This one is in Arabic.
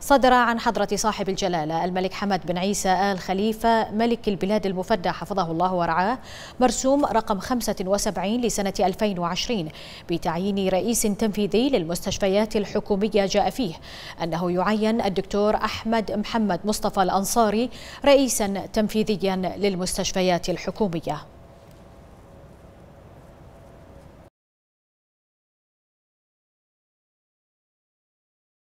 صدر عن حضرة صاحب الجلالة الملك حمد بن عيسى آل خليفة ملك البلاد المفدى حفظه الله ورعاه مرسوم رقم 75 لسنة 2020 بتعيين رئيس تنفيذي للمستشفيات الحكومية جاء فيه أنه يعين الدكتور أحمد محمد مصطفى الأنصاري رئيسا تنفيذيا للمستشفيات الحكومية.